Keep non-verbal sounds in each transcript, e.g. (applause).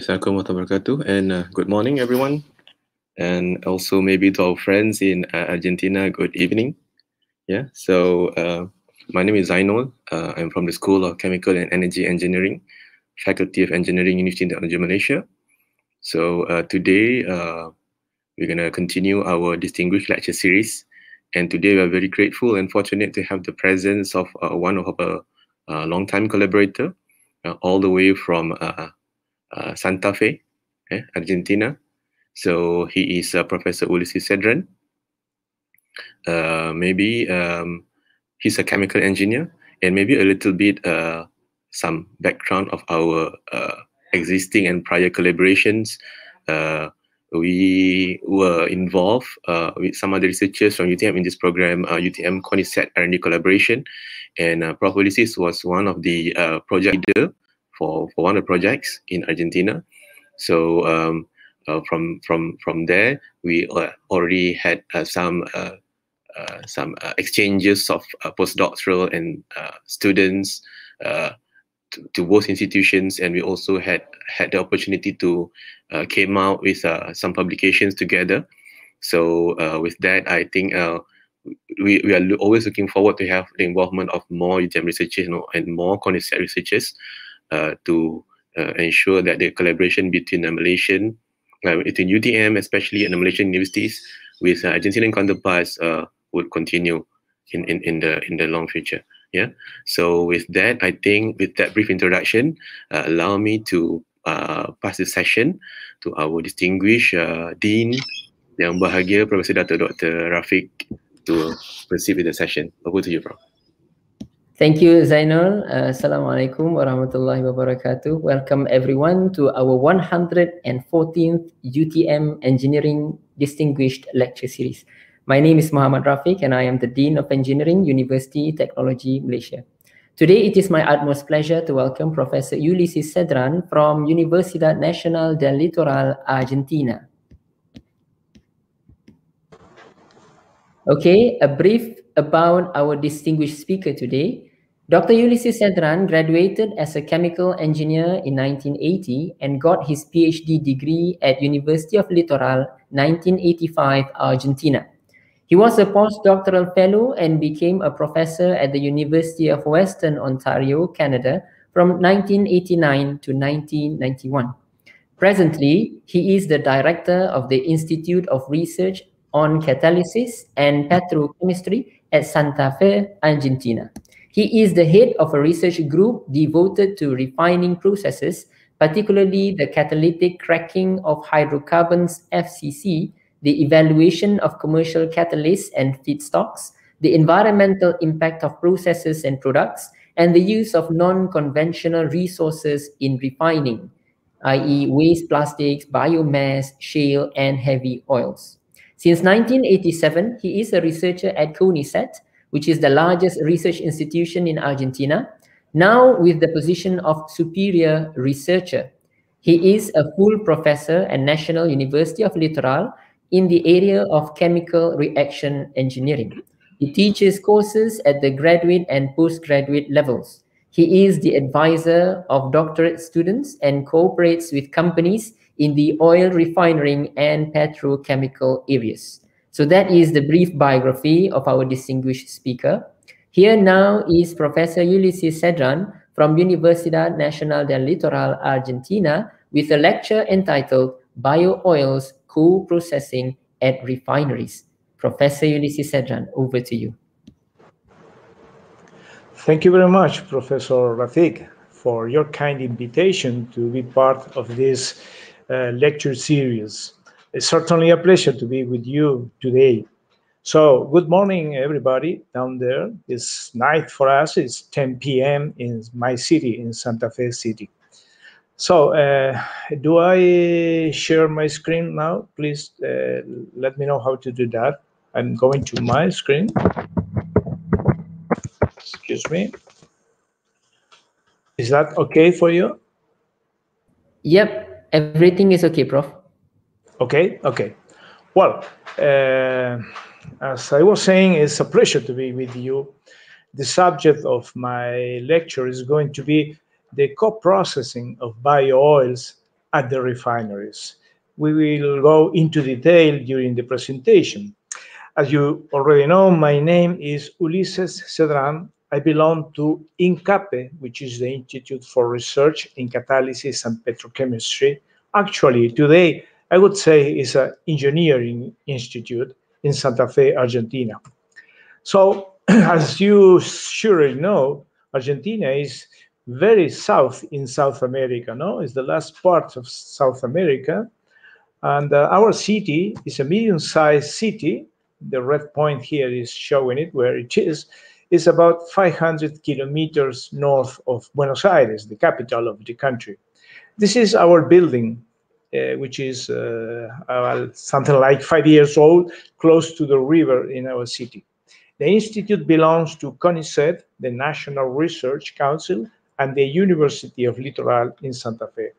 Assalamualaikum wabarakatuh, and uh, good morning, everyone. And also maybe to our friends in uh, Argentina, good evening. Yeah, so uh, my name is Zainul. Uh, I'm from the School of Chemical and Energy Engineering, Faculty of Engineering, University of Technology Malaysia. So uh, today, uh, we're going to continue our distinguished lecture series. And today, we are very grateful and fortunate to have the presence of one of our long-time collaborator, all the way from uh, Santa Fe, eh, Argentina. So he is uh, Professor Ulises Sedrán. Uh, maybe um, he's a chemical engineer, and maybe a little bit uh, some background of our uh, existing and prior collaborations. Uh, we were involved with some other researchers from UTM in this program, UTM CONICET R&D collaboration, and Prof. Ulises was one of the project leader for, for one of the projects in Argentina. So um, uh, from from from there, we uh, already had uh, some uh, uh, some uh, exchanges of postdoctoral and students to, to, both institutions, and we also had had the opportunity to came out with some publications together. So with that, I think we, we are always looking forward to have the involvement of more UTM researchers you know, and more CONICET researchers to uh, ensure that the collaboration between the Malaysian, uh, between UTM especially and the Malaysian universities with Argentinian counterparts would continue in, in, in the in the long future. Yeah. So with that, I think with that brief introduction, allow me to pass the session to our distinguished dean yang bahagia Profesor Dato Dr. Rafiq to proceed with the session. Over to you, Prof. Thank you, Zainul. Uh, Assalamualaikum warahmatullahi wabarakatuh. Welcome everyone to our 114th UTM Engineering Distinguished Lecture Series. My name is Muhammad Rafiq and I am the Dean of Engineering, University Technology, Malaysia. Today, it is my utmost pleasure to welcome Professor Ulises Sedrán from Universidad Nacional del Litoral, Argentina. Okay, a brief about our distinguished speaker today. Dr. Ulises Sedrán graduated as a chemical engineer in 1980 and got his PhD degree at University of Litoral, 1985, Argentina. He was a postdoctoral fellow and became a professor at the University of Western Ontario, Canada, from 1989 to 1991. Presently, he is the director of the Institute of Research on Catalysis and Petrochemistry at Santa Fe, Argentina. He is the head of a research group devoted to refining processes, particularly the catalytic cracking of hydrocarbons FCC, the evaluation of commercial catalysts and feedstocks, the environmental impact of processes and products, and the use of non-conventional resources in refining, i.e. waste plastics, biomass, shale, and heavy oils. Since 1987, he is a researcher at CONICET, which is the largest research institution in Argentina, now with the position of superior researcher. He is a full professor at National University of Litoral in the area of chemical reaction engineering. He teaches courses at the graduate and postgraduate levels. He is the advisor of doctorate students and cooperates with companies in the oil refining and petrochemical areas. So that is the brief biography of our distinguished speaker. Here now is Professor Ulises Sedrán from Universidad Nacional del Litoral, Argentina, with a lecture entitled Bio-Oils Co-Processing at Refineries. Professor Ulises Sedrán, over to you. Thank you very much, Professor Rafiq, for your kind invitation to be part of this uh, lecture series. It's certainly a pleasure to be with you today. So, good morning, everybody down there. It's night for us. It's 10 p.m. in my city, in Santa Fe City. So, uh, do I share my screen now? Please uh, let me know how to do that. I'm going to my screen. Excuse me. Is that okay for you? Yep, everything is okay, Prof. Okay, okay. Well, uh, as I was saying, it's a pleasure to be with you. The subject of my lecture is going to be the co-processing of bio-oils at the refineries. We will go into detail during the presentation. As you already know, my name is Ulises Sedrán. I belong to INCAPE, which is the Institute for Research in Catalysis and Petrochemistry. Actually, today, I would say is an engineering institute in Santa Fe, Argentina. So, (clears throat) as you surely know, Argentina is very south in South America, no? It's the last part of South America. And uh, our city is a medium-sized city. The red point here is showing it where it is. It's about 500 kilometers north of Buenos Aires, the capital of the country. This is our building, uh, which is uh, something like five years old, close to the river in our city. The institute belongs to CONICET, the National Research Council, and the University of Litoral in Santa Fe.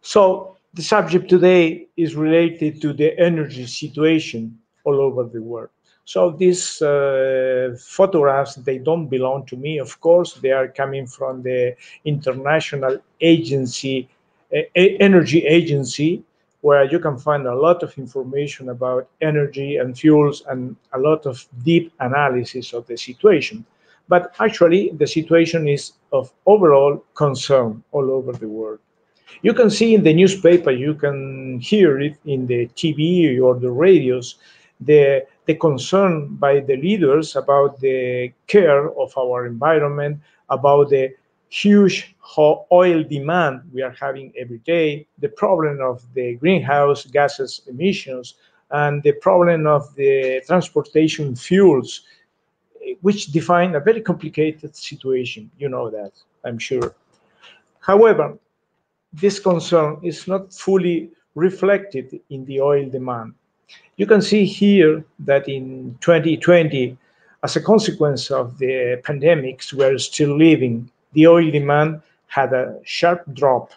So the subject today is related to the energy situation all over the world. So these uh, photographs, they don't belong to me, of course. They are coming from the International Agency, Energy Agency, where you can find a lot of information about energy and fuels and a lot of deep analysis of the situation. But actually, the situation is of overall concern all over the world. You can see in the newspaper, you can hear it in the TV or the radios, the, the concern by the leaders about the care of our environment, about the huge oil demand we are having every day, the problem of the greenhouse gases emissions, and the problem of the transportation fuels, which define a very complicated situation. You know that, I'm sure. However, this concern is not fully reflected in the oil demand. You can see here that in 2020, as a consequence of the pandemics we're still living, the oil demand had a sharp drop.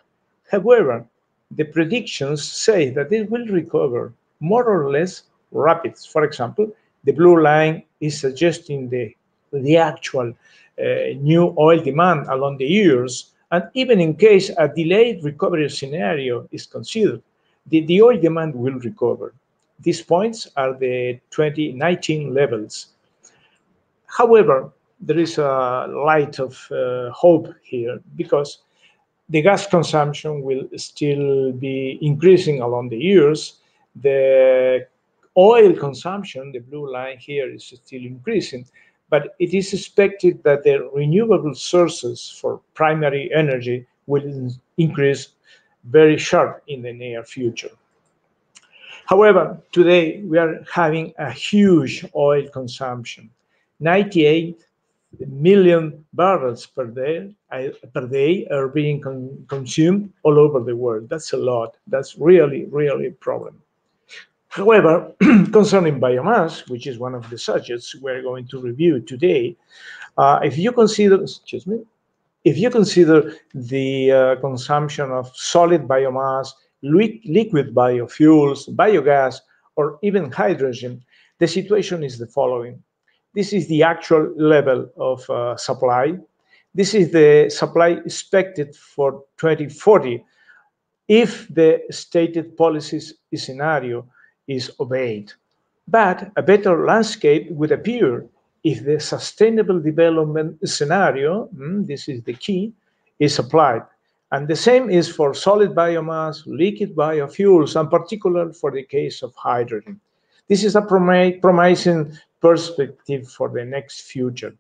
However, the predictions say that it will recover more or less rapid. For example, the blue line is suggesting the, the actual uh, new oil demand along the years. And even in case a delayed recovery scenario is considered, the, the oil demand will recover. These points are the 2019 levels. However, there is a light of uh, hope here because the gas consumption will still be increasing along the years. The oil consumption, the blue line here, is still increasing, but it is expected that the renewable sources for primary energy will increase very sharp in the near future. However, today we are having a huge oil consumption. 98 million barrels per day per day are being con consumed all over the world. That's a lot. That's really, really a problem. However, (clears throat) concerning biomass, which is one of the subjects we're going to review today, uh, if you consider, excuse me, if you consider the uh, consumption of solid biomass liquid biofuels, biogas, or even hydrogen, the situation is the following. This is the actual level of uh, supply. This is the supply expected for 2040 if the stated policies scenario is obeyed. But a better landscape would appear if the sustainable development scenario, mm, this is the key, is applied. And the same is for solid biomass, liquid biofuels, and particular for the case of hydrogen. This is a promising perspective for the next future.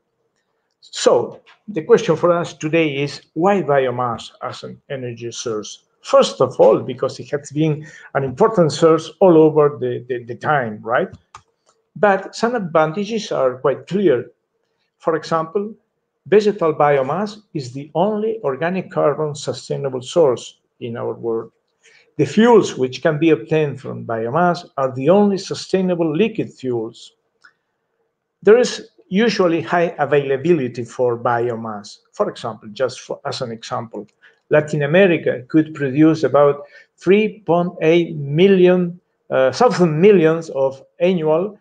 So the question for us today is why biomass as an energy source? First of all, because it has been an important source all over the, the, the time, right? But some advantages are quite clear. For example, Vegetal biomass is the only organic carbon sustainable source in our world. The fuels which can be obtained from biomass are the only sustainable liquid fuels. There is usually high availability for biomass. For example, just for, as an example, Latin America could produce about 3.8 million, uh, thousand millions of annual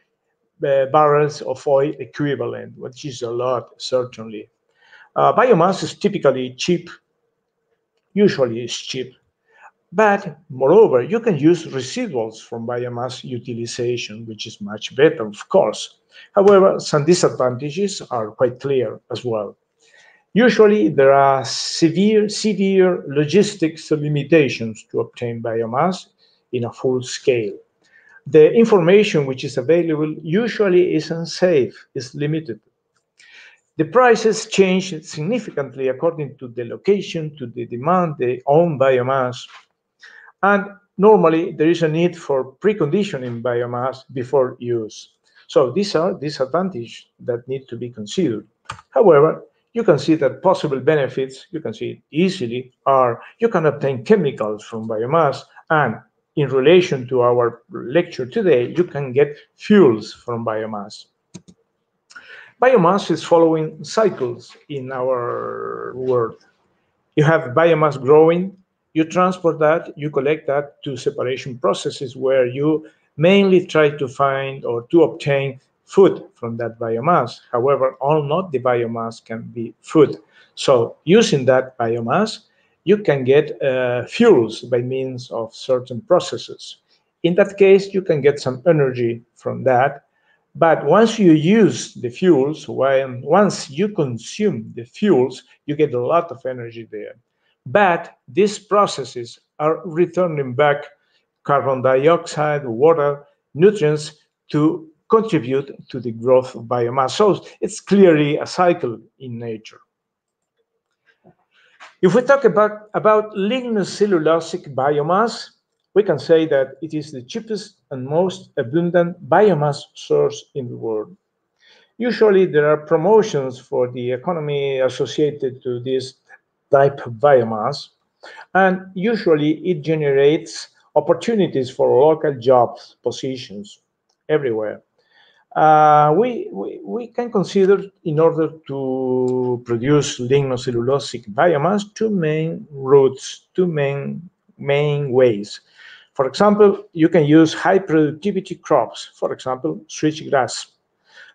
uh, barrels of oil equivalent, which is a lot, certainly. Uh, biomass is typically cheap, usually it's cheap. But moreover, you can use residuals from biomass utilization, which is much better, of course. However, some disadvantages are quite clear as well. Usually, there are severe, severe logistics limitations to obtain biomass in a full scale. The information which is available usually is unsafe, is limited. The prices change significantly according to the location, to the demand, the own biomass. And normally there is a need for preconditioning biomass before use. So these are disadvantages that need to be considered. However, you can see that possible benefits, you can see it easily, are you can obtain chemicals from biomass and in relation to our lecture today, you can get fuels from biomass. Biomass is following cycles in our world. You have biomass growing, you transport that, you collect that to separation processes where you mainly try to find or to obtain food from that biomass. However, all not the biomass can be food. So using that biomass, you can get uh, fuels by means of certain processes. In that case, you can get some energy from that. But once you use the fuels, when, once you consume the fuels, you get a lot of energy there. But these processes are returning back carbon dioxide, water, nutrients to contribute to the growth of biomass. So it's clearly a cycle in nature. If we talk about, about lignocellulosic biomass, we can say that it is the cheapest and most abundant biomass source in the world. Usually there are promotions for the economy associated to this type biomass, and usually it generates opportunities for local jobs, positions everywhere. Uh, we, we, we can consider, in order to produce lignocellulosic biomass, two main routes, two main, main ways. For example, you can use high productivity crops, for example, switchgrass.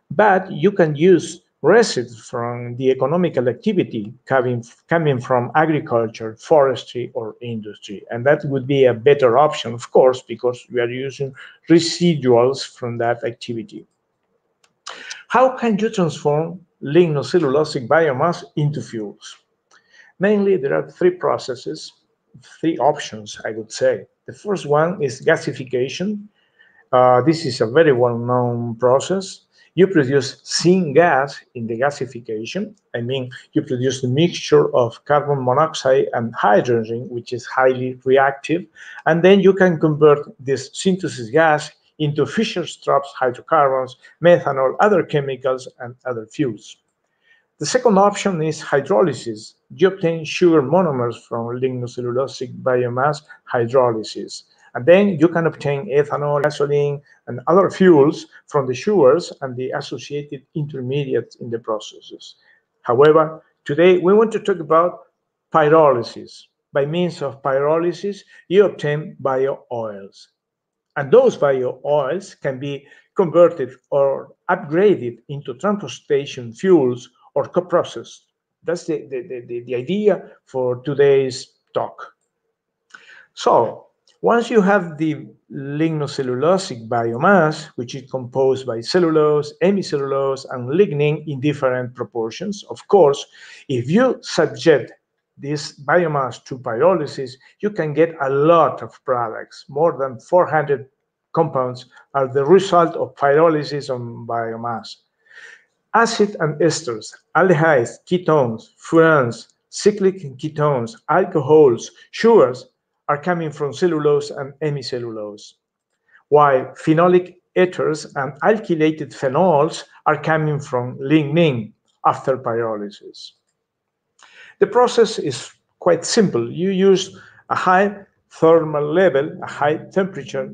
But you can use residues from the economical activity coming, coming from agriculture, forestry, or industry. And that would be a better option, of course, because we are using residuals from that activity. How can you transform lignocellulosic biomass into fuels? Mainly, there are three processes, three options, I would say. The first one is gasification. Uh, this is a very well-known process. You produce syngas in the gasification. I mean, you produce the mixture of carbon monoxide and hydrogen, which is highly reactive. And then you can convert this synthesis gas into Fischer-Tropsch hydrocarbons, methanol, other chemicals, and other fuels. The second option is hydrolysis. You obtain sugar monomers from lignocellulosic biomass hydrolysis. And then you can obtain ethanol, gasoline, and other fuels from the sugars and the associated intermediates in the processes. However, today we want to talk about pyrolysis. By means of pyrolysis, you obtain bio oils. And those bio oils can be converted or upgraded into transportation fuels or co-processed. That's the, the, the, the idea for today's talk. So once you have the lignocellulosic biomass, which is composed by cellulose, hemicellulose, and lignin in different proportions, of course, if you subject this biomass to pyrolysis, you can get a lot of products. More than 400 compounds are the result of pyrolysis on biomass. Acid and esters, aldehydes, ketones, furans, cyclic ketones, alcohols, sugars are coming from cellulose and hemicellulose, while phenolic ethers and alkylated phenols are coming from lignin after pyrolysis. The process is quite simple. You use a high thermal level, a high temperature,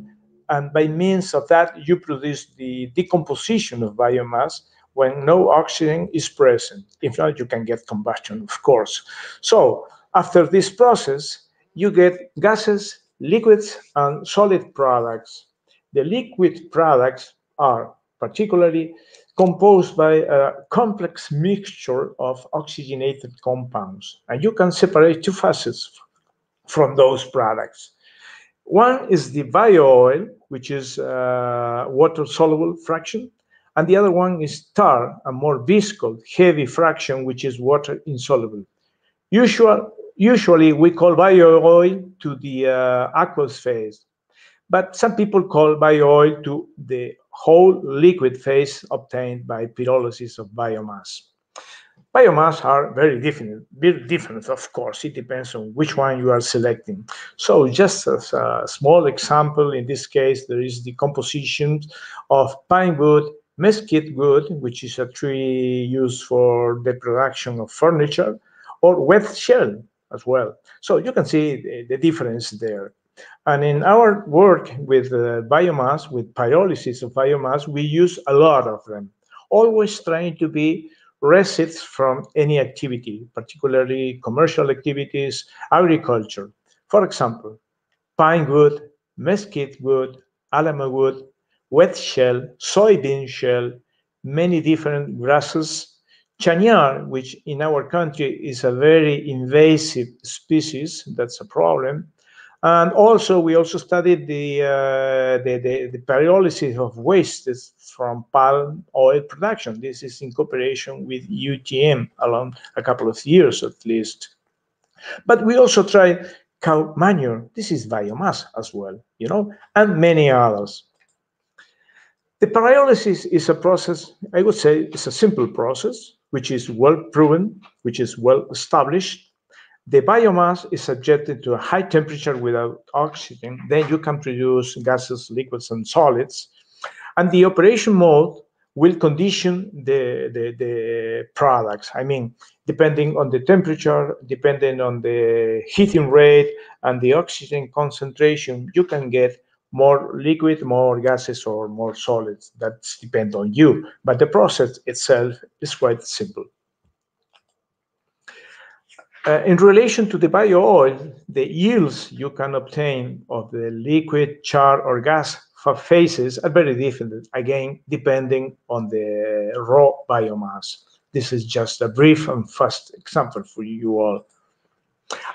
and by means of that, you produce the decomposition of biomass when no oxygen is present. If not, you can get combustion, of course. So after this process, you get gases, liquids, and solid products. The liquid products are particularly composed by a complex mixture of oxygenated compounds. And you can separate two phases from those products. One is the bio oil, which is uh, water soluble fraction, and the other one is tar, a more viscous, heavy fraction, which is water insoluble. Usual, usually, we call bio oil to the uh, aqueous phase, but some people call bio oil to the whole liquid phase obtained by pyrolysis of biomass. Biomass are very different, very different, of course. It depends on which one you are selecting. So just as a small example, in this case, there is the composition of pine wood, mesquite wood, which is a tree used for the production of furniture, or wet shell as well. So you can see the, the difference there. And in our work with uh, biomass, with pyrolysis of biomass, we use a lot of them, always trying to be receipts from any activity, particularly commercial activities, agriculture. For example, pine wood, mesquite wood, alamo wood, wet shell, soybean shell, many different grasses, chañar, which in our country is a very invasive species, that's a problem, and also, we also studied the, uh, the, the, the, pyrolysis of wastes from palm oil production. This is in cooperation with UTM along a couple of years at least. But we also try cow manure. This is biomass as well, you know, and many others. The pyrolysis is a process, I would say, it's a simple process, which is well proven, which is well established, the biomass is subjected to a high temperature without oxygen, then you can produce gases, liquids, and solids. And the operation mode will condition the, the, the, products. I mean, depending on the temperature, depending on the heating rate and the oxygen concentration, you can get more liquid, more gases, or more solids. That depends on you. But the process itself is quite simple. Uh, in relation to the bio oil, the yields you can obtain of the liquid, char, or gas phases are very different, again, depending on the raw biomass. This is just a brief and fast example for you all.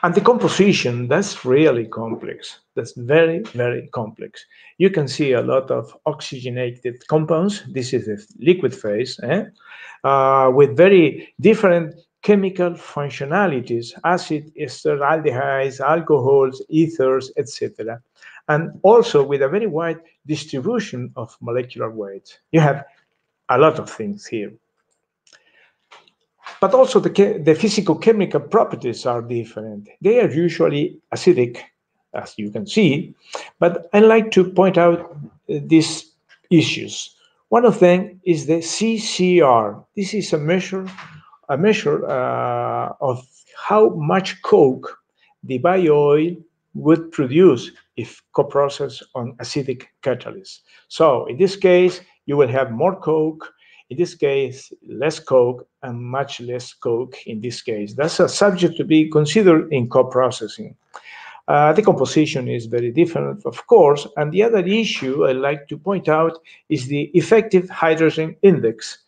And the composition, that's really complex. That's very, very complex. You can see a lot of oxygenated compounds. This is the liquid phase, eh? uh, with very different chemical functionalities, acid, ester, aldehydes, alcohols, ethers, etc. And also with a very wide distribution of molecular weights. You have a lot of things here. But also the, the physical chemical properties are different. They are usually acidic, as you can see, but I like to point out uh, these issues. One of them is the CCR. This is a measure a measure uh, of how much coke the bio oil would produce if co-processed on acidic catalyst. So in this case, you will have more coke, in this case, less coke, and much less coke in this case. That's a subject to be considered in co-processing. Uh, the composition is very different, of course, and the other issue I like to point out is the effective hydrogen index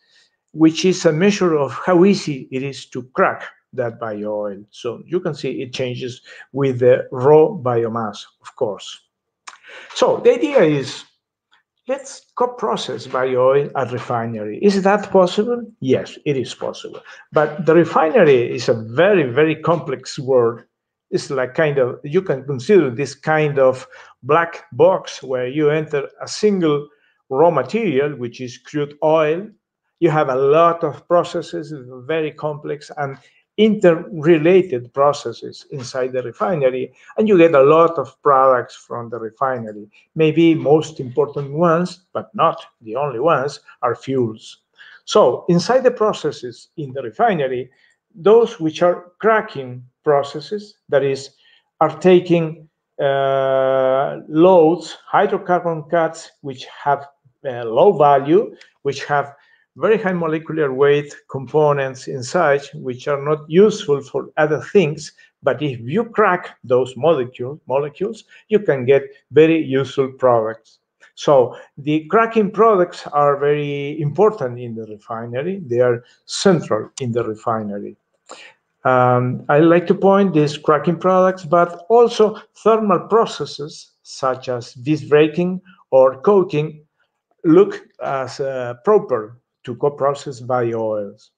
which is a measure of how easy it is to crack that bio oil. So you can see it changes with the raw biomass, of course. So the idea is let's co-process bio at refinery. Is that possible? Yes, it is possible. But the refinery is a very, very complex world. It's like kind of, you can consider this kind of black box where you enter a single raw material, which is crude oil, you have a lot of processes, very complex and interrelated processes inside the refinery, and you get a lot of products from the refinery. Maybe most important ones, but not the only ones, are fuels. So inside the processes in the refinery, those which are cracking processes, that is, are taking uh, loads, hydrocarbon cuts, which have uh, low value, which have very high molecular weight components inside, which are not useful for other things. But if you crack those molecule, molecules, you can get very useful products. So the cracking products are very important in the refinery. They are central in the refinery. Um, I like to point these cracking products, but also thermal processes such as visbreaking or coking look as uh, proper to co-process bio-oils.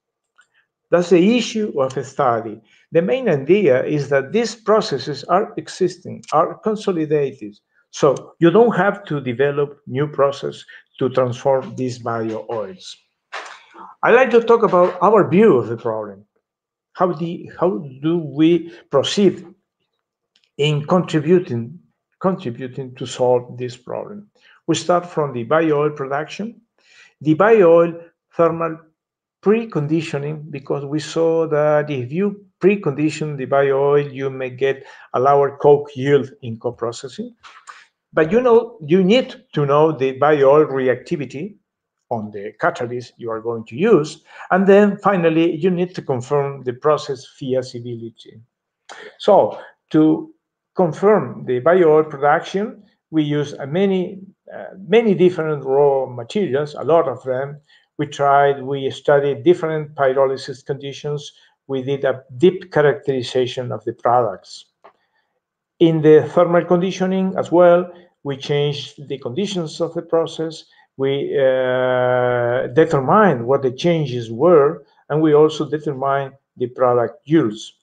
That's the issue of a study. The main idea is that these processes are existing, are consolidated. So you don't have to develop new process to transform these bio oils. I like to talk about our view of the problem. How, the, how do we proceed in contributing, contributing to solve this problem? We start from the bio oil production. The bio oil thermal preconditioning because we saw that if you precondition the bio oil, you may get a lower coke yield in co-processing. But you know, you need to know the bio oil reactivity on the catalyst you are going to use. And then finally, you need to confirm the process feasibility. So to confirm the bio oil production, we use many, uh, many different raw materials, a lot of them, we tried, we studied different pyrolysis conditions. We did a deep characterization of the products. In the thermal conditioning as well, we changed the conditions of the process. We uh, determined what the changes were, and we also determined the product use.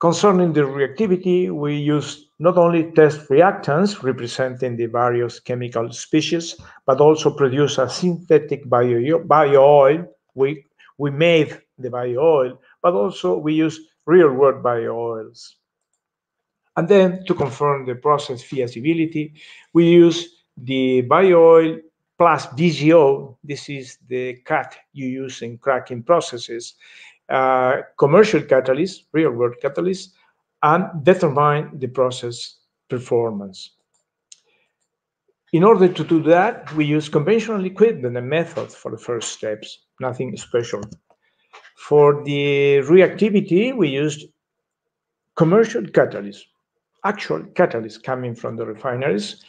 Concerning the reactivity, we used not only test reactants representing the various chemical species, but also produce a synthetic bio, bio oil. We, we made the bio oil, but also we use real world bio oils. And then to confirm the process feasibility, we use the bio oil plus VGO. This is the cut you use in cracking processes, uh, commercial catalyst, real world catalyst, and determine the process performance. In order to do that, we use conventional equipment and methods for the first steps, nothing special. For the reactivity, we used commercial catalysts, actual catalysts coming from the refineries.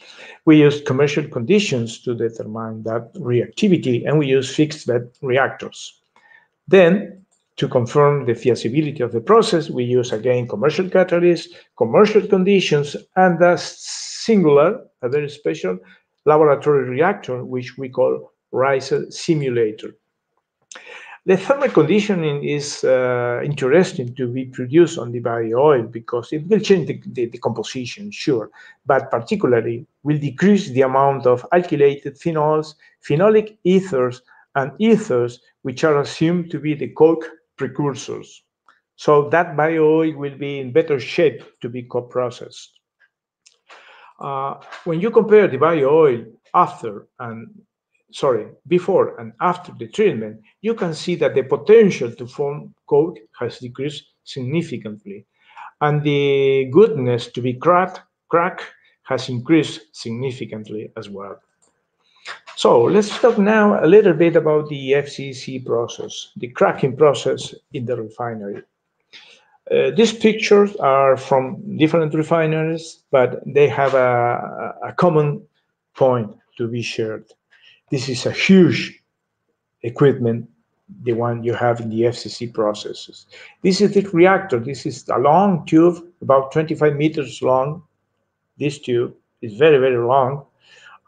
We used commercial conditions to determine that reactivity, and we use fixed bed reactors. Then to confirm the feasibility of the process, we use again commercial catalysts, commercial conditions, and a singular, a very special laboratory reactor, which we call riser simulator. The thermal conditioning is uh, interesting to be produced on the bio oil because it will change the, the, the, composition, sure, but particularly will decrease the amount of alkylated phenols, phenolic ethers, and ethers, which are assumed to be the coke precursors. So that bio-oil will be in better shape to be co-processed. Uh, when you compare the bio-oil after and sorry, before and after the treatment, you can see that the potential to form coke has decreased significantly. And the goodness to be cracked, crack has increased significantly as well. So let's talk now a little bit about the FCC process, the cracking process in the refinery. Uh, these pictures are from different refineries, but they have a, a common point to be shared. This is a huge equipment, the one you have in the FCC processes. This is the reactor. This is a long tube, about 25 meters long. This tube is very, very long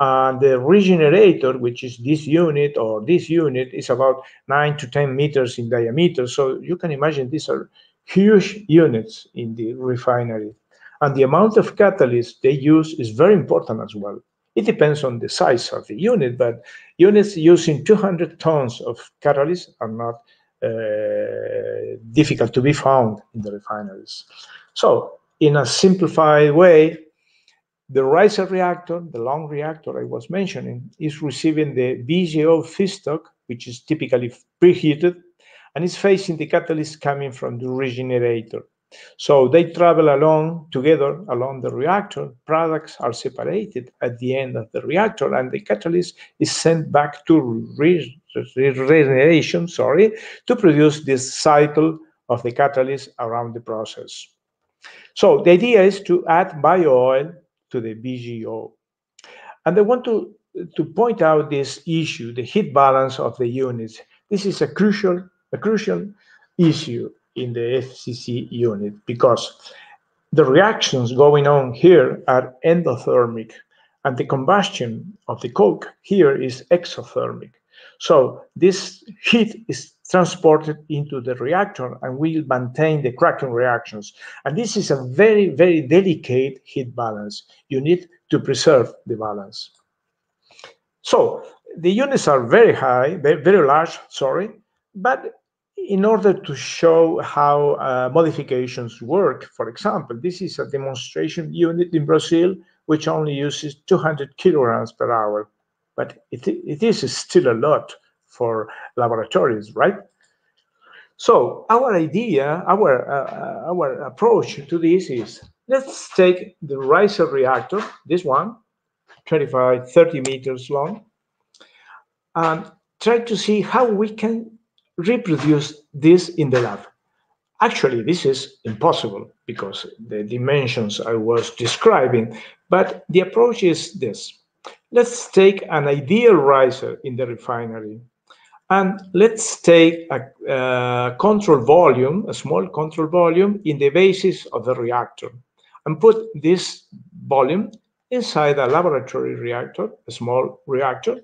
and the regenerator, which is this unit or this unit, is about 9 to 10 meters in diameter. So you can imagine these are huge units in the refinery. And the amount of catalyst they use is very important as well. It depends on the size of the unit, but units using 200 tons of catalyst are not uh, difficult to be found in the refineries. So in a simplified way, the riser reactor, the long reactor I was mentioning, is receiving the VGO feedstock, which is typically preheated, and is facing the catalyst coming from the regenerator. So they travel along together along the reactor. Products are separated at the end of the reactor, and the catalyst is sent back to regeneration, sorry, to produce this cycle of the catalyst around the process. So the idea is to add bio oil to the VGO. And I want to, to point out this issue, the heat balance of the units. This is a crucial, a crucial issue. in the FCC unit because the reactions going on here are endothermic and the combustion of the coke here is exothermic. So this heat is transported into the reactor and will maintain the cracking reactions. And this is a very, very delicate heat balance. You need to preserve the balance. So the units are very high, very large, sorry, but in order to show how uh, modifications work, for example, this is a demonstration unit in Brazil which only uses 200 kilograms per hour, but it, it is still a lot for laboratories, right? So our idea, our, uh, our approach to this is, let's take the riser reactor, this one, 25, 30 meters long, and try to see how we can reproduce this in the lab. Actually, this is impossible because the dimensions I was describing, but the approach is this. Let's take an ideal riser in the refinery and let's take a, control volume, a small control volume in the basis of the reactor and put this volume inside a laboratory reactor, a small reactor,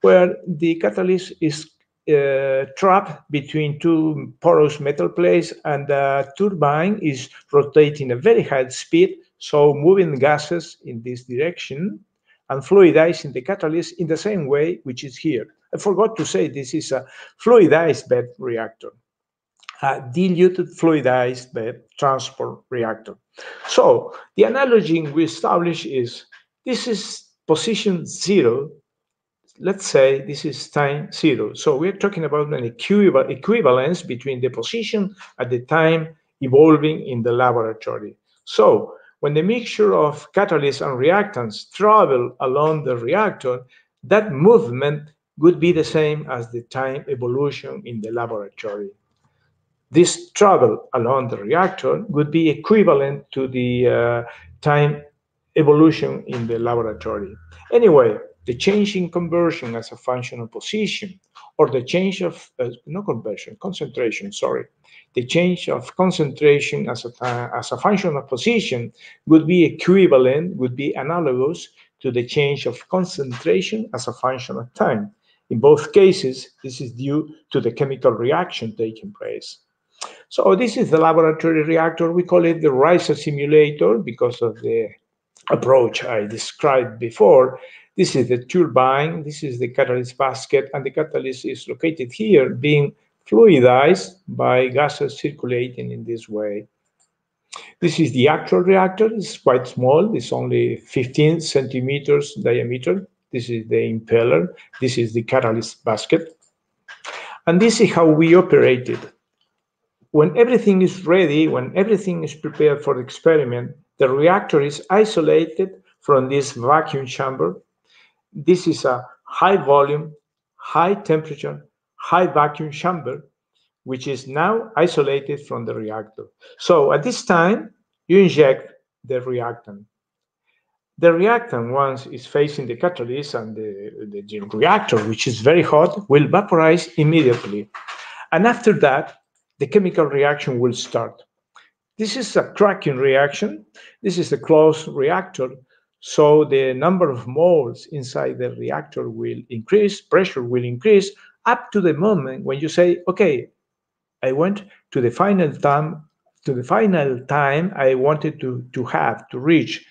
where the catalyst is uh, trapped between two porous metal plates and the turbine is rotating at very high speed, so moving gases in this direction and fluidizing the catalyst in the same way which is here. I forgot to say this is a fluidized bed reactor, a diluted fluidized bed transport reactor. So the analogy we establish is this is position zero let's say this is time zero. So we're talking about an equivalence between the position at the time evolving in the laboratory. So when the mixture of catalysts and reactants travel along the reactor, that movement would be the same as the time evolution in the laboratory. This travel along the reactor would be equivalent to the uh, time evolution in the laboratory. Anyway, the change in conversion as a function of position, or the change of, uh, no conversion, concentration, sorry, the change of concentration as a, uh, as a function of position would be equivalent, would be analogous to the change of concentration as a function of time. In both cases, this is due to the chemical reaction taking place. So this is the laboratory reactor. We call it the riser simulator because of the approach I described before. This is the turbine, this is the catalyst basket, and the catalyst is located here, being fluidized by gases circulating in this way. This is the actual reactor. It's quite small. It's only 15 centimeters diameter. This is the impeller. This is the catalyst basket. And this is how we operate it. When everything is ready, when everything is prepared for the experiment, the reactor is isolated from this vacuum chamber this is a high volume, high temperature, high vacuum chamber, which is now isolated from the reactor. So at this time, you inject the reactant. The reactant, once is facing the catalyst and the, the, the reactor, which is very hot, will vaporize immediately. And after that, the chemical reaction will start. This is a cracking reaction. This is a closed reactor so the number of moles inside the reactor will increase, pressure will increase up to the moment when you say, okay, I went to the final time, to the final time I wanted to, to have, to reach.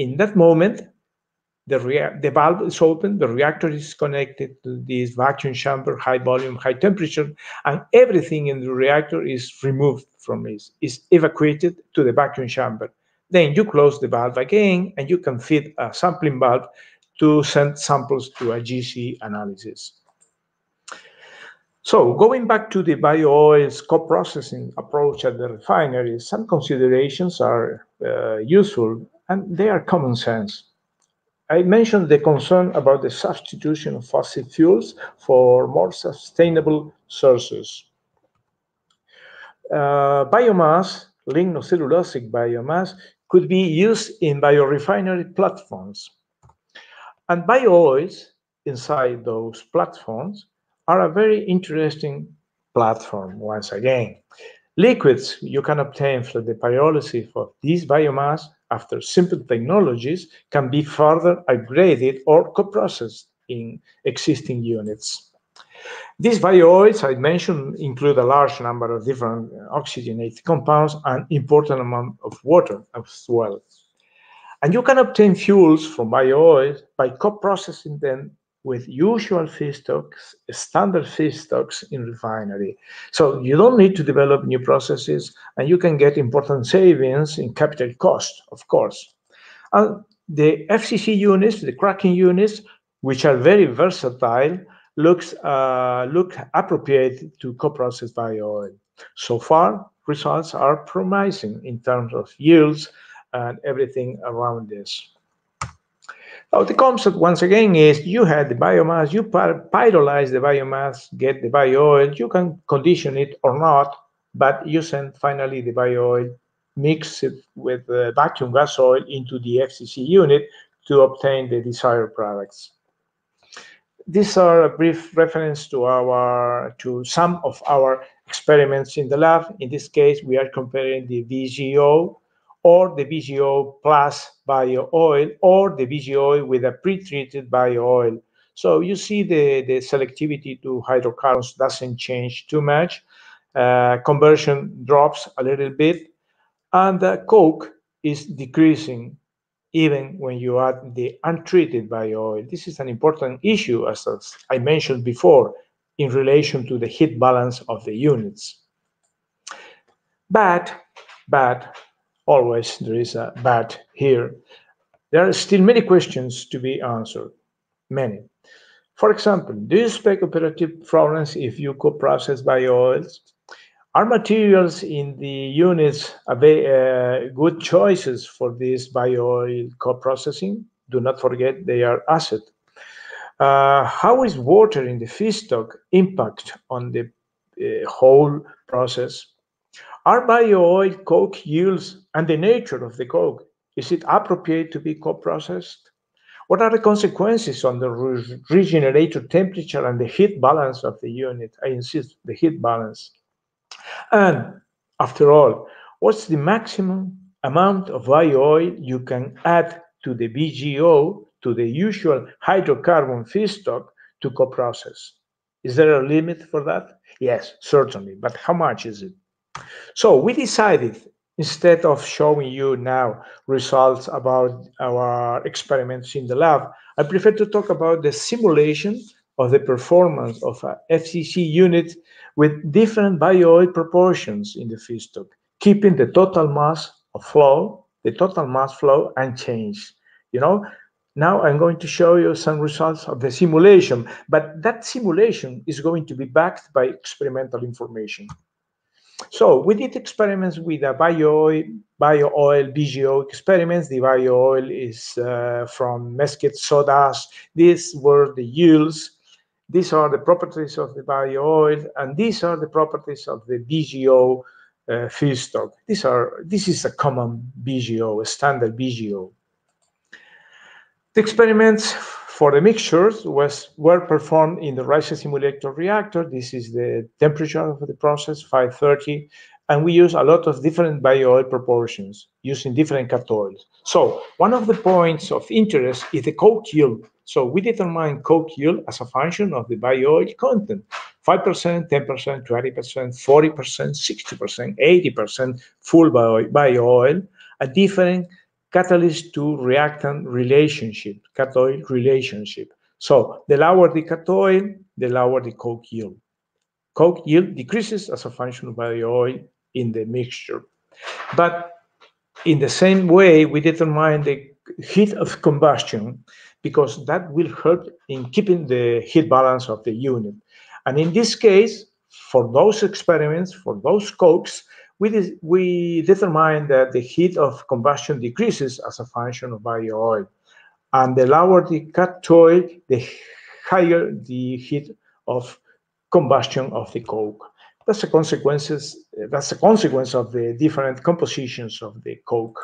In that moment, the, the valve is open, the reactor is connected to this vacuum chamber, high volume, high temperature, and everything in the reactor is removed from this, is evacuated to the vacuum chamber. Then you close the valve again and you can feed a sampling valve to send samples to a GC analysis. So going back to the bio-oils co-processing approach at the refinery, some considerations are uh, useful and they are common sense. I mentioned the concern about the substitution of fossil fuels for more sustainable sources. Uh, biomass, lignocellulosic biomass, could be used in biorefinery platforms. And bio-oils inside those platforms are a very interesting platform once again. Liquids you can obtain from the pyrolysis of this biomass after simple technologies can be further upgraded or co-processed in existing units. These bio-oils I mentioned include a large number of different oxygenated compounds and important amount of water as well. And you can obtain fuels from bio-oils by co-processing them with usual feedstocks, standard feedstocks in refinery. So you don't need to develop new processes and you can get important savings in capital cost, of course. And the FCC units, the cracking units, which are very versatile, looks uh, look appropriate to co-process bio-oil. So far, results are promising in terms of yields and everything around this. Now, the concept once again is you had the biomass, you pyrolyze the biomass, get the bio-oil, you can condition it or not, but you send finally the bio-oil, mix it with the vacuum gas oil into the FCC unit to obtain the desired products. These are a brief reference to our to some of our experiments in the lab. In this case, we are comparing the VGO or the VGO plus bio oil or the VGO with a pre-treated bio oil. So you see the, the selectivity to hydrocarbons doesn't change too much. Uh, conversion drops a little bit and the coke is decreasing even when you add the untreated bio oil. This is an important issue, as, as I mentioned before, in relation to the heat balance of the units. But, but always there is a but here. There are still many questions to be answered. Many. For example, do you expect operative problems if you co-process bio-oils? Are materials in the units uh, good choices for this bio-oil co-processing? Do not forget they are acid. Uh, how is water in the feedstock impact on the uh, whole process? Are bio-oil coke yields and the nature of the coke? Is it appropriate to be co-processed? What are the consequences on the regenerator temperature and the heat balance of the unit? I insist, the heat balance. And after all, what's the maximum amount of bio-oil you can add to the VGO, to the usual hydrocarbon feedstock to co-process? Is there a limit for that? Yes, certainly. But how much is it? So we decided instead of showing you now results about our experiments in the lab, I prefer to talk about the simulation of the performance of a FCC unit with different bio-oil proportions in the feedstock, keeping the total mass of flow, the total mass flow unchanged. You know, now I'm going to show you some results of the simulation, but that simulation is going to be backed by experimental information. So we did experiments with a bio, oil, bio oil VGO experiments. The bio oil is uh, from mesquite sawdust. These were the yields. These are the properties of the bio oil, and these are the properties of the VGO uh, feedstock. These are this is a common VGO, a standard VGO. The experiments for the mixtures was were performed in the Riser simulator reactor. This is the temperature of the process, 530, and we use a lot of different bio-oil proportions using different cat oils. So one of the points of interest is the coke yield. So we determine coke yield as a function of the bio-oil content. 5%, 10%, 20%, 40%, 60%, 80% full bio-oil, a different catalyst to reactant relationship, cat oil relationship. So the lower the cat oil, the lower the coke yield. Coke yield decreases as a function of the oil in the mixture. But in the same way, we determine the heat of combustion because that will help in keeping the heat balance of the unit. And in this case, for those experiments, for those cokes, we, we determine that the heat of combustion decreases as a function of bio oil. And the lower the cat oil, the higher the heat of combustion of the coke. That's the consequences. That's a consequence of the different compositions of the coke.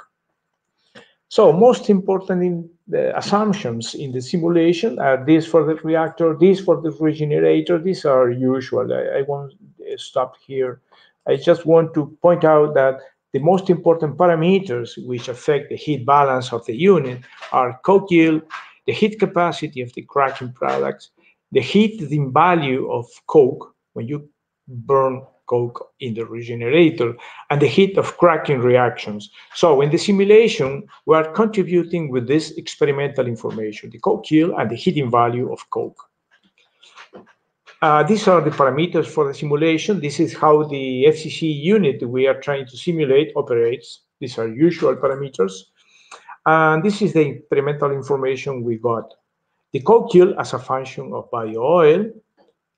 So most important in assumptions in the simulation are this for the reactor, this for the regenerator. These are usual. I, I won't stop here I just want to point out that the most important parameters which affect the heat balance of the unit are coke yield, the heat capacity of the cracking products, the heating value of coke when you burn coke in the regenerator, and the heat of cracking reactions. So in the simulation, we are contributing with this experimental information, the coke yield and the heating value of coke. Uh, these are the parameters for the simulation. This is how the FCC unit we are trying to simulate operates. These are usual parameters. And this is the experimental information we got. The yield as a function of bio oil.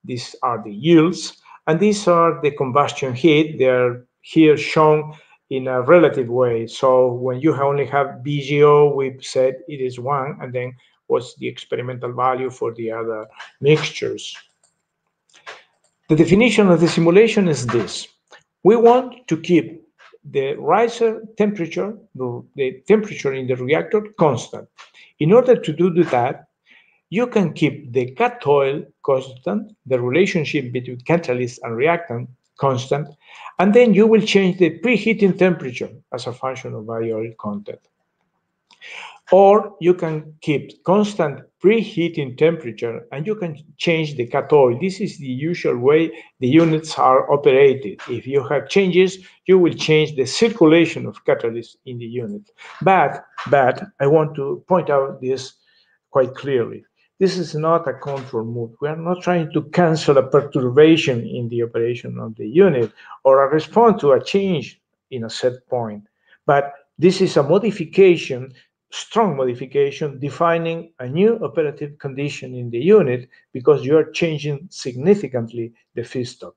These are the yields. And these are the combustion heat. They're here shown in a relative way. So when you only have VGO, we said it is one, and then what's the experimental value for the other mixtures. The definition of the simulation is this. We want to keep the riser temperature, the temperature in the reactor constant. In order to do that, you can keep the cat oil constant, the relationship between catalyst and reactant constant, and then you will change the preheating temperature as a function of bio-oil content. Or you can keep constant preheating temperature and you can change the cat oil. This is the usual way the units are operated. If you have changes, you will change the circulation of catalyst in the unit. But, but I want to point out this quite clearly. This is not a control move. We are not trying to cancel a perturbation in the operation of the unit or a response to a change in a set point. But this is a modification, strong modification, defining a new operative condition in the unit because you are changing significantly the feedstock.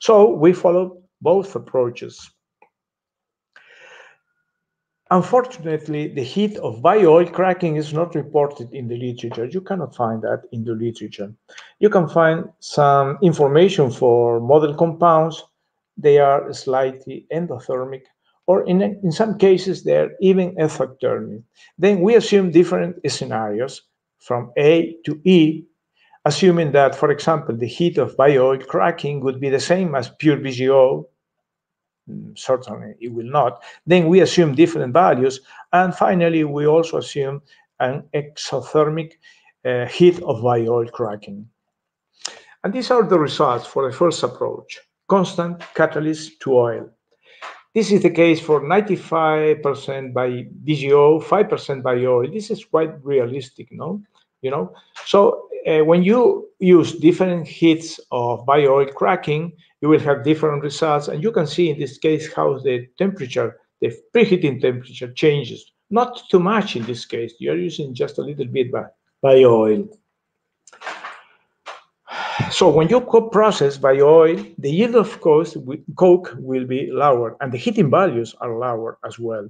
So we follow both approaches. Unfortunately, the heat of bio-oil cracking is not reported in the literature. You cannot find that in the literature. You can find some information for model compounds. They are slightly endothermic, or in, in some cases, they're even exothermic. Then we assume different scenarios from A to E, assuming that, for example, the heat of bio-oil cracking would be the same as pure VGO, Mm, certainly it will not. Then we assume different values. And finally, we also assume an exothermic uh, heat of bio-oil cracking. And these are the results for the first approach, constant catalyst to oil. This is the case for 95% by VGO, 5% by oil. This is quite realistic, no? You know, so uh, when you use different heats of bio-oil cracking, you will have different results. And you can see in this case how the temperature, the preheating temperature changes. Not too much in this case. You're using just a little bit by, bio-oil. So when you co-process bio-oil, the yield of coke will be lower and the heating values are lower as well.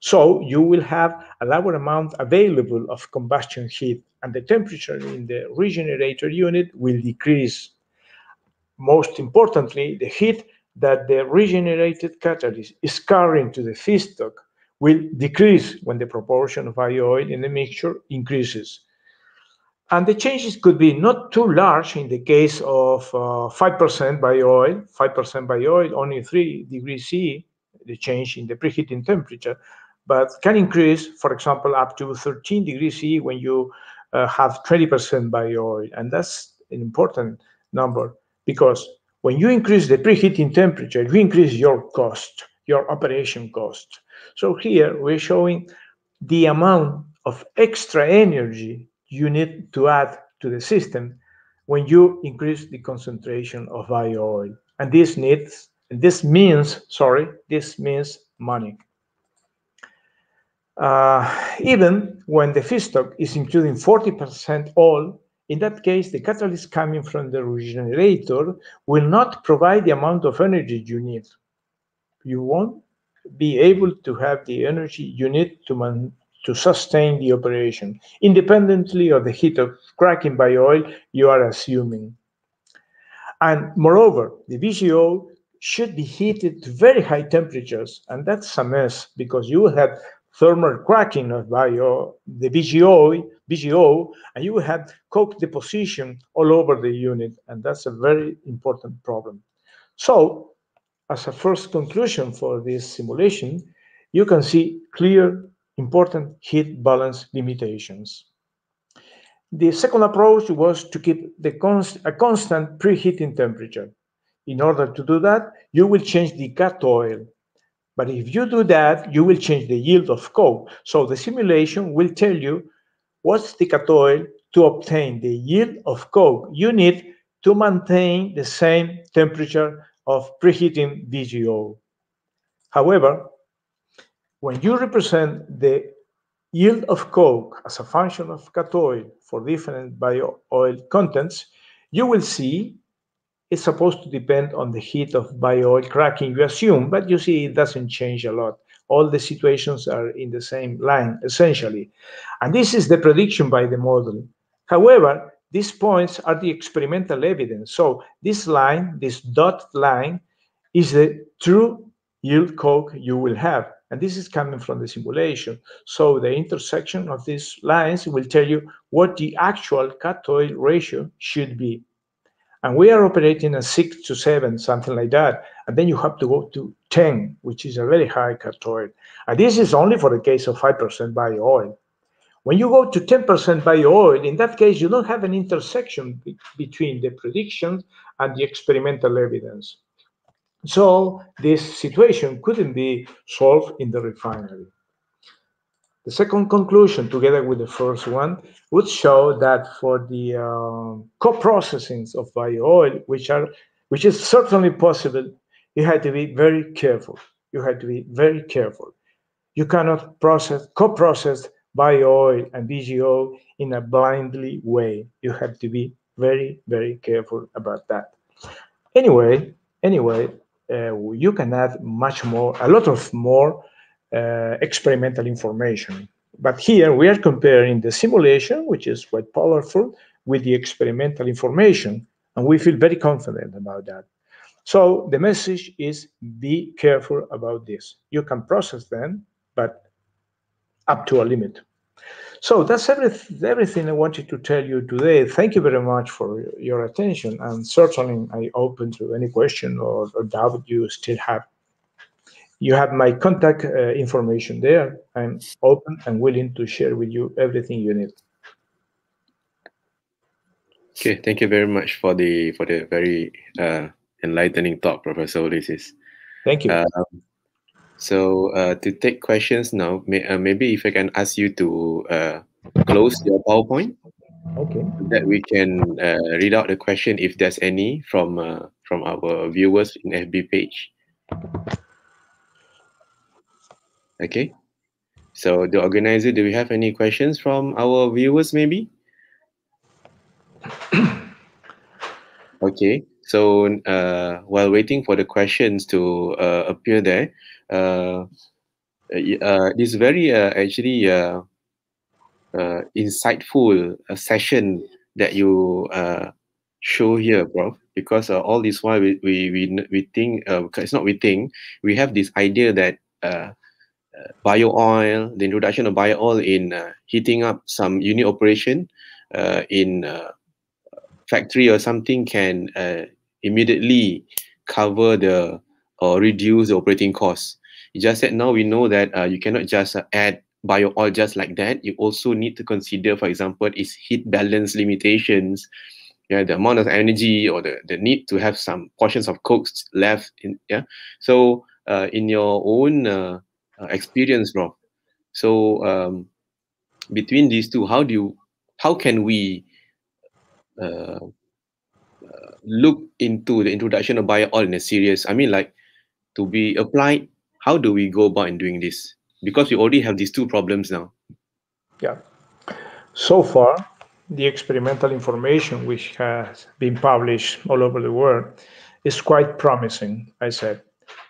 So you will have a lower amount available of combustion heat and the temperature in the regenerator unit will decrease. Most importantly, the heat that the regenerated catalyst is carrying to the feedstock will decrease when the proportion of bio-oil in the mixture increases. And the changes could be not too large in the case of 5% uh, bio-oil, 5% by oil, only 3 degrees C, the change in the preheating temperature, but can increase, for example, up to 13 degrees C when you uh, have 20% by oil. And that's an important number because when you increase the preheating temperature, you increase your cost, your operation cost. So here we're showing the amount of extra energy you need to add to the system when you increase the concentration of bio-oil. And this needs, this means, sorry, this means money. Uh, even when the feedstock is including 40% oil, in that case, the catalyst coming from the regenerator will not provide the amount of energy you need. You won't be able to have the energy you need to, man, to sustain the operation, independently of the heat of cracking bio-oil you are assuming. And moreover, the VGO should be heated to very high temperatures, and that's a mess because you will have thermal cracking of bio, the VGO, VGO, and you will have coke deposition all over the unit, and that's a very important problem. So as a first conclusion for this simulation, you can see clear, important heat balance limitations. The second approach was to keep const a constant preheating temperature. In order to do that, you will change the cat oil. But if you do that, you will change the yield of coke. So the simulation will tell you what's the cat oil to obtain the yield of coke you need to maintain the same temperature of preheating VGO. However, when you represent the yield of coke as a function of cat oil for different bio oil contents, you will see it's supposed to depend on the heat of bio oil cracking, you assume, but you see it doesn't change a lot. All the situations are in the same line, essentially. And this is the prediction by the model. However, these points are the experimental evidence. So this line, this dotted line, is the true yield coke you will have. And this is coming from the simulation. So the intersection of these lines will tell you what the actual cat oil ratio should be. And we are operating at six to seven, something like that. And then you have to go to 10, which is a very high cat oil. And this is only for the case of 5% bio oil. When you go to 10% bio oil, in that case, you don't have an intersection be between the predictions and the experimental evidence. So this situation couldn't be solved in the refinery. The second conclusion, together with the first one, would show that for the uh, co-processings of bio oil, which are which is certainly possible, you had to be very careful. You had to be very careful. You cannot process co-process bio oil and VGO in a blindly way. You have to be very, very careful about that. Anyway, anyway, you can add much more, a lot of more uh, experimental information. But here we are comparing the simulation, which is quite powerful, with the experimental information, and we feel very confident about that. So the message is be careful about this. You can process them, but up to a limit. So that's everything, everything I wanted to tell you today. Thank you very much for your attention. And certainly I open to any question or, or doubt you still have. You have my contact uh, information there. I'm open and willing to share with you everything you need. Okay, thank you very much for the for the very uh, enlightening talk, Professor Ulises. Thank you. Um, so uh, to take questions now, may, uh, maybe if I can ask you to uh, close your PowerPoint. Okay. That we can uh, read out the question if there's any from uh, from our viewers in FB page. Okay. So the organizer, do we have any questions from our viewers maybe? (coughs) okay. So uh, while waiting for the questions to uh, appear there, uh, uh, this very uh, actually uh, uh, insightful uh, session that you uh, show here, bro. Because uh, all this while we we we, we think uh, it's not we think we have this idea that uh, uh, bio oil, the introduction of bio oil in uh, heating up some unit operation uh, in uh, factory or something can uh, immediately cover the or reduce the operating costs. Just that now we know that uh, you cannot just uh, add bio oil just like that. You also need to consider, for example, its heat balance limitations, yeah, the amount of energy or the, the need to have some portions of coke left in yeah. So uh, in your own uh, uh, experience, Rob, so um, between these two, how do you how can we uh, look into the introduction of bio oil in a serious? I mean, like to be applied. How do we go about in doing this? Because we already have these two problems now. Yeah. So far, the experimental information which has been published all over the world is quite promising, I said.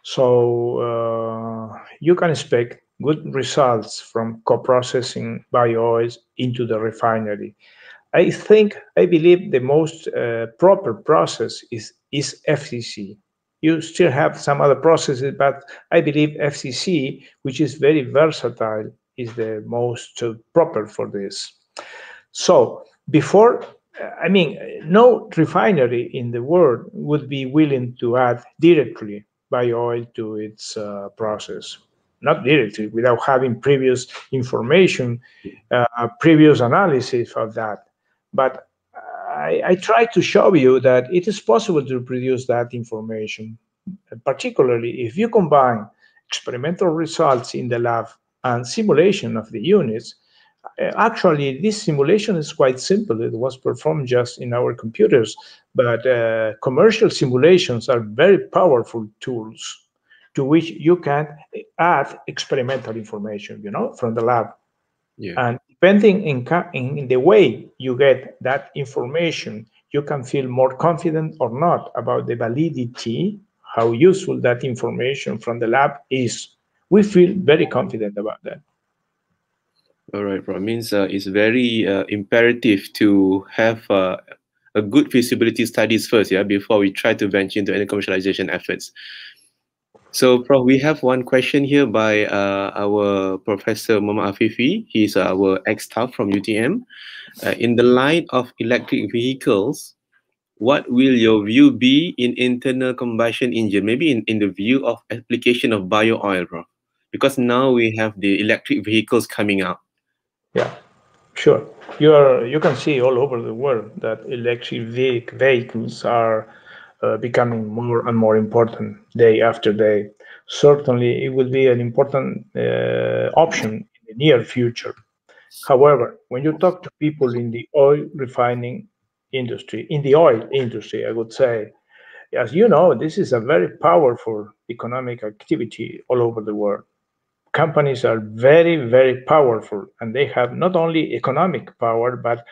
So uh, you can expect good results from co-processing bio oils into the refinery. I think, I believe the most uh, proper process is, is FCC. You still have some other processes, but I believe FCC, which is very versatile, is the most uh, proper for this. So before, I mean, no refinery in the world would be willing to add directly bio-oil to its uh, process. Not directly, without having previous information, uh, previous analysis of that. But I, I try to show you that it is possible to produce that information, particularly if you combine experimental results in the lab and simulation of the units, uh, actually, this simulation is quite simple. It was performed just in our computers, but uh, commercial simulations are very powerful tools to which you can add experimental information, you know, from the lab. Yeah. And depending in, in the way you get that information, you can feel more confident or not about the validity, how useful that information from the lab is. We feel very confident about that. All right, bro. It means uh, it's very uh, imperative to have uh, a good feasibility studies first, yeah, before we try to venture into any commercialization efforts. So, Prof, we have one question here by uh, our Professor Muhammad Afifi. He's our ex-staff from UTM. Uh, in the light of electric vehicles, what will your view be in internal combustion engine? Maybe in, in the view of application of bio-oil, Prof. Because now we have the electric vehicles coming out. Yeah, sure. You are you can see all over the world that electric vehicles are uh, becoming more and more important day after day. Certainly, it will be an important uh, option in the near future. However, when you talk to people in the oil refining industry, in the oil industry, I would say, as you know, this is a very powerful economic activity all over the world companies are very, very powerful, and they have not only economic power but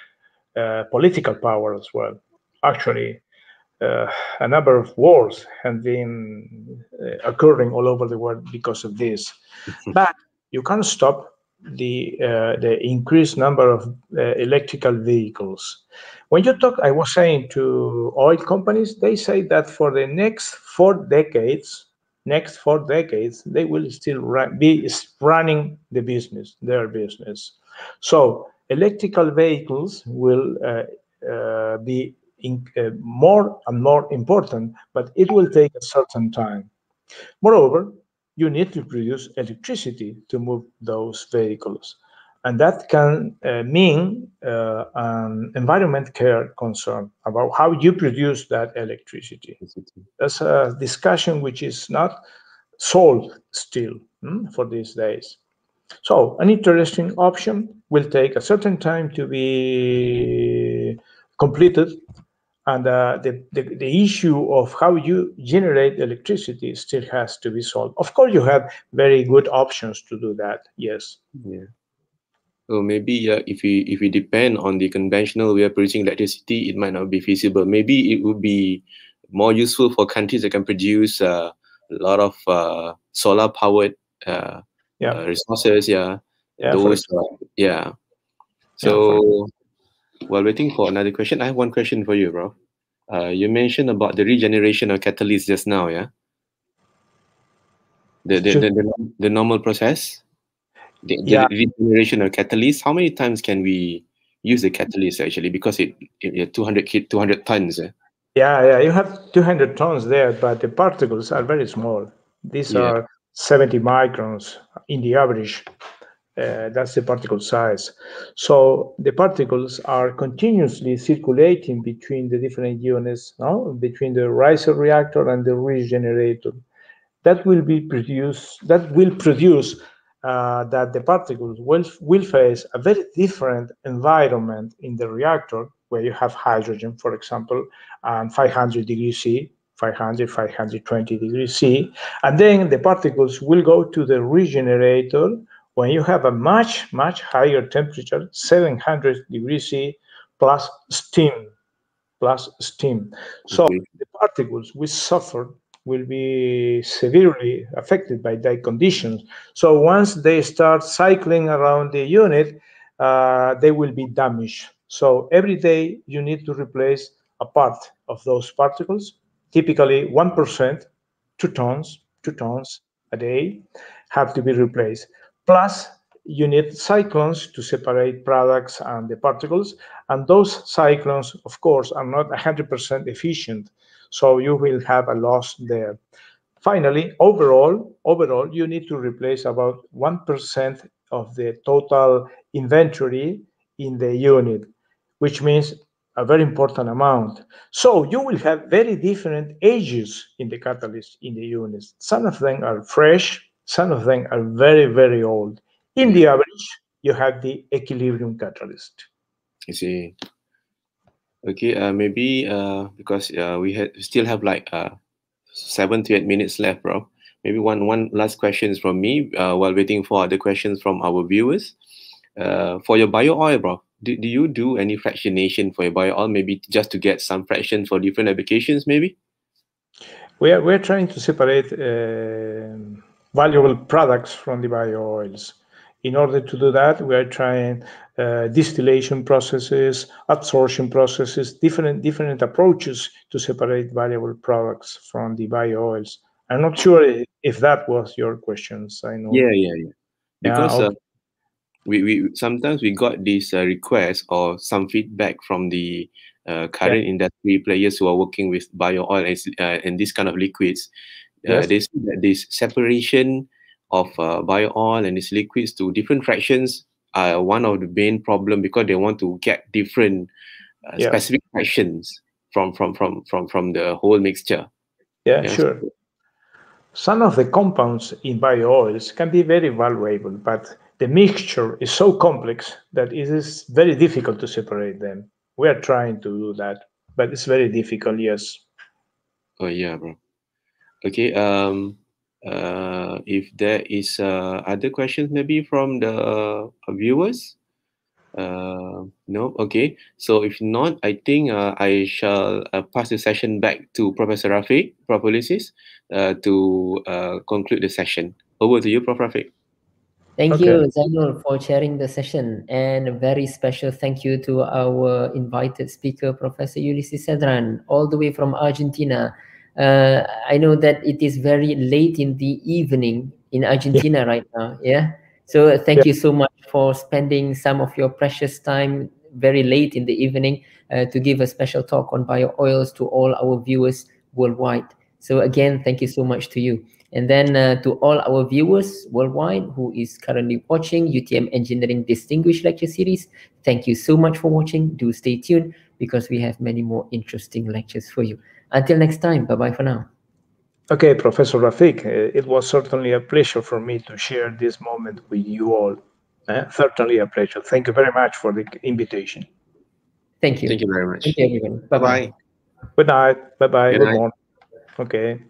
uh, political power as well. Actually, uh, a number of wars have been uh, occurring all over the world because of this. (laughs) but you can't stop the uh, the increased number of uh, electrical vehicles. When you talk, I was saying to oil companies, they say that for the next four decades, next four decades, they will still run, be running the business, their business. So electrical vehicles will uh, uh, be in, uh, more and more important, but it will take a certain time. Moreover, you need to produce electricity to move those vehicles. And that can uh, mean uh, an environment care concern about how you produce that electricity. That's a discussion which is not solved still hmm, for these days. So an interesting option will take a certain time to be completed and uh, the, the, the, issue of how you generate electricity still has to be solved. Of course, you have very good options to do that, yes. Yeah. So maybe uh, if we if we depend on the conventional way of producing electricity, it might not be feasible. Maybe it would be more useful for countries that can produce uh, a lot of uh, solar powered uh, yeah. Uh, resources. Yeah, yeah, those. Yeah. So yeah, while waiting for another question, I have one question for you, bro. Uh, you mentioned about the regeneration of catalyst just now. Yeah. The the, the, the, the normal process the, the yeah. regeneration of catalyst how many times can we use the catalyst actually because it, it 200 200 tons eh? yeah yeah you have 200 tons there but the particles are very small these yeah. are 70 microns in the average uh, that's the particle size so the particles are continuously circulating between the different units no? between the riser reactor and the regenerator that will be produced that will produce uh, that the particles will, will face a very different environment in the reactor where you have hydrogen, for example, and 500 degrees C, 500, 520 degrees C. And then the particles will go to the regenerator when you have a much, much higher temperature, 700 degrees C plus steam, plus steam. So okay. the particles we suffer will be severely affected by that conditions. So once they start cycling around the unit, uh, they will be damaged. So every day you need to replace a part of those particles, typically 1%, two tons, two tons a day have to be replaced. Plus, you need cyclones to separate products and the particles. And those cyclones, of course, are not 100% efficient. So you will have a loss there. finally, overall, overall, you need to replace about 1% of the total inventory in the unit, which means a very important amount. So you will have very different ages in the catalyst in the units. Some of them are fresh, some of them are very, very old. In the average, you have the equilibrium catalyst. I see. Okay, uh, maybe uh, because uh, we had still have like uh, seven to eight minutes left, bro. Maybe one one last questions from me uh, while waiting for other questions from our viewers. Uh, for your bio oil, bro, do, do you do any fractionation for your bio oil? Maybe just to get some fraction for different applications, maybe. We are we're trying to separate uh, valuable products from the bio oils. In order to do that, we are trying uh, distillation processes, absorption processes, different different approaches to separate valuable products from the bio oils. I'm not sure if that was your questions. I know. Yeah, yeah, yeah. Because Yeah, uh, we, we sometimes we got this uh, request or some feedback from the uh, current industry players who are working with bio oil and, uh, and this kind of liquids. Yes. They see that this separation of uh, bio oil and these liquids to different fractions are one of the main problem because they want to get different uh, Yeah. specific fractions from from from from from the whole mixture. Yeah, Yes. sure. Some of the compounds in bio oils can be very valuable, but the mixture is so complex that it is very difficult to separate them. We are trying to do that, but it's very difficult, yes. Oh yeah, bro. Okay. Um. Uh. If there is uh other questions, maybe from the uh, viewers. Uh. No. Okay. So if not, I think uh, I shall uh, pass the session back to Professor Rafiq, Prof. Ulises, uh, to uh, conclude the session. Over to you, Prof. Rafiq. Thank Okay. you, Zainul, for sharing the session. And a very special thank you to our invited speaker, Professor Ulises Sedrán, all the way from Argentina. Uh, I know that it is very late in the evening in Argentina right now. Yeah. So uh, thank you so much for spending some of your precious time very late in the evening uh, to give a special talk on bio oils to all our viewers worldwide. So again, thank you so much to you. And then uh, to all our viewers worldwide who is currently watching UTM Engineering Distinguished Lecture Series, thank you so much for watching. Do stay tuned because we have many more interesting lectures for you. Until next time, bye-bye for now. Okay, Professor Rafik, uh, it was certainly a pleasure for me to share this moment with you all. Uh, certainly a pleasure. Thank you very much for the invitation. Thank you. Thank you very much. Thank you, everyone. Bye-bye. Bye. Good night. Bye bye. Good Good night. morning. Okay.